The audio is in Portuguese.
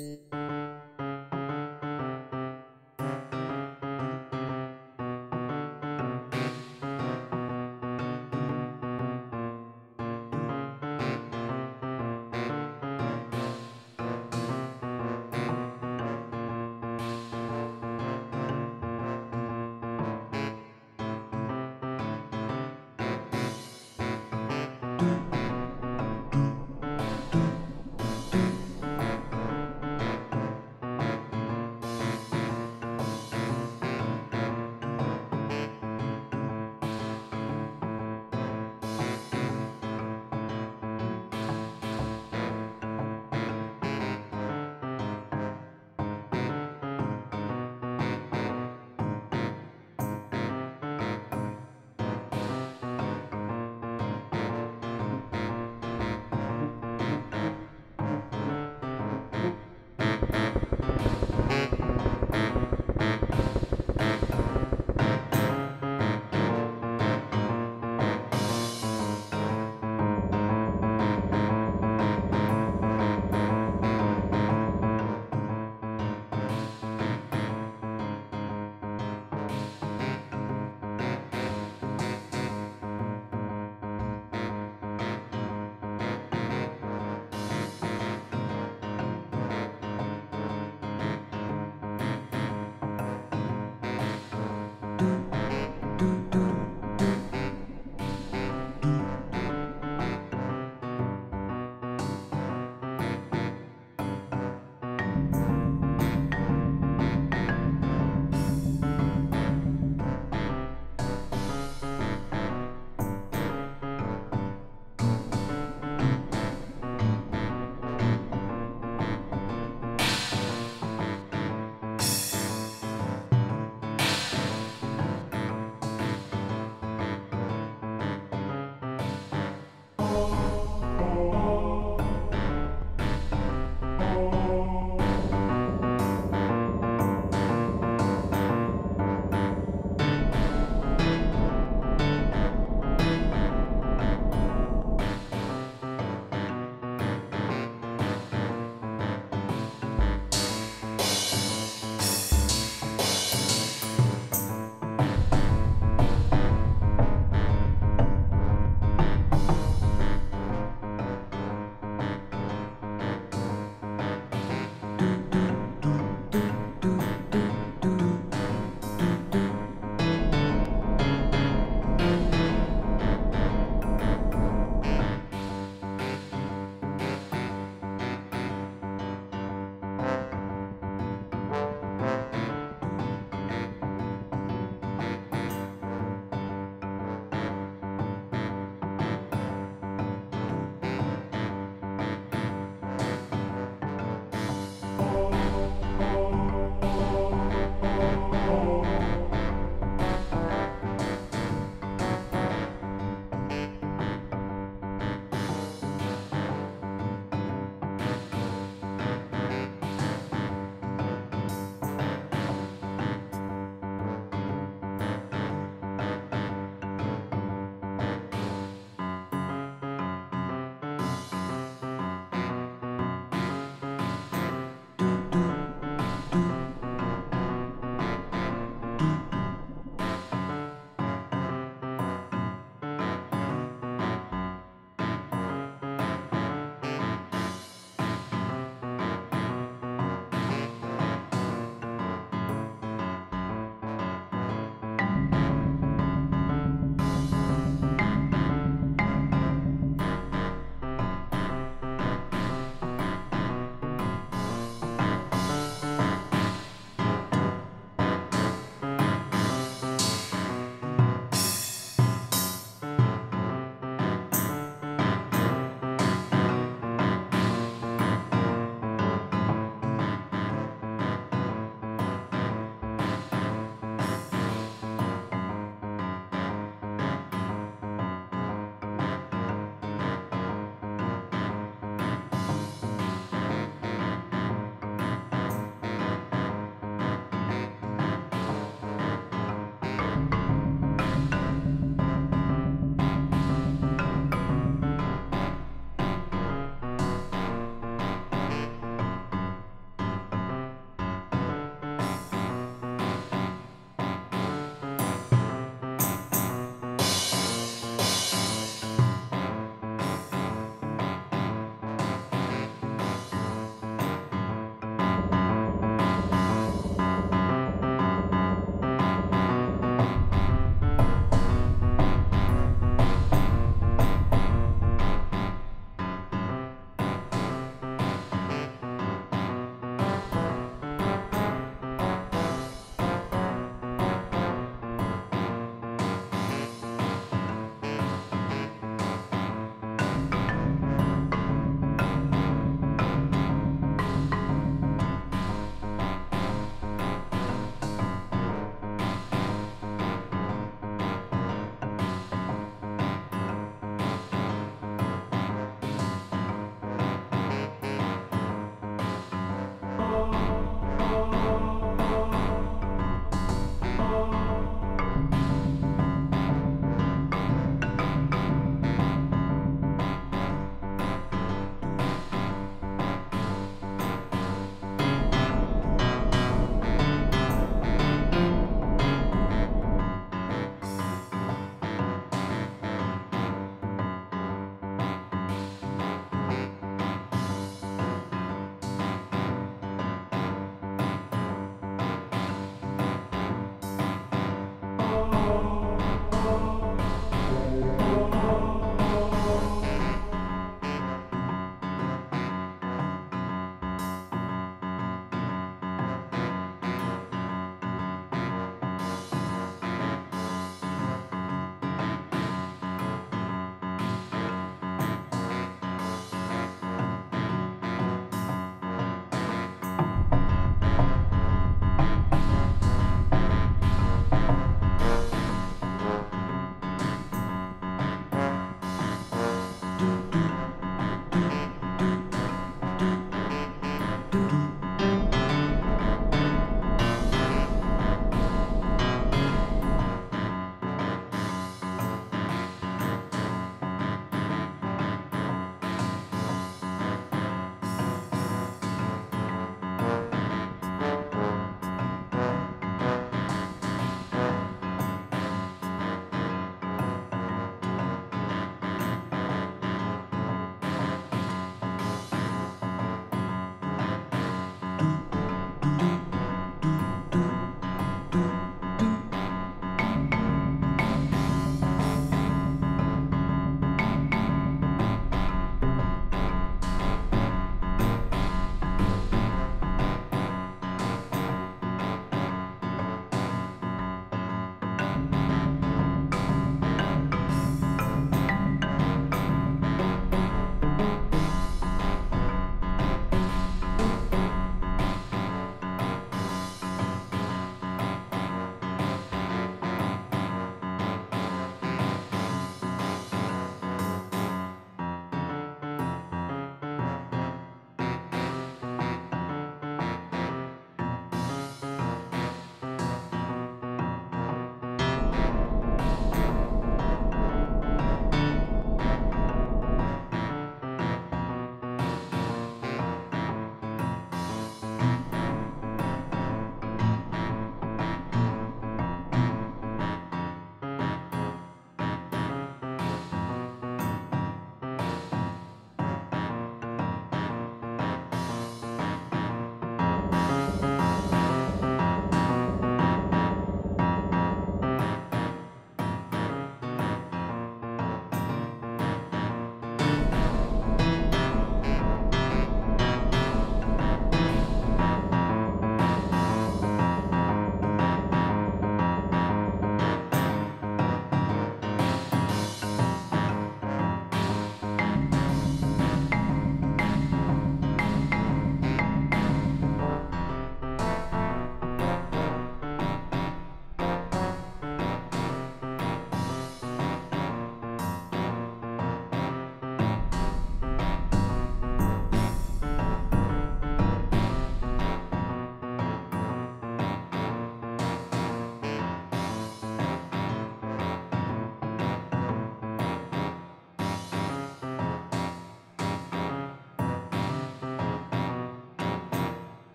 Música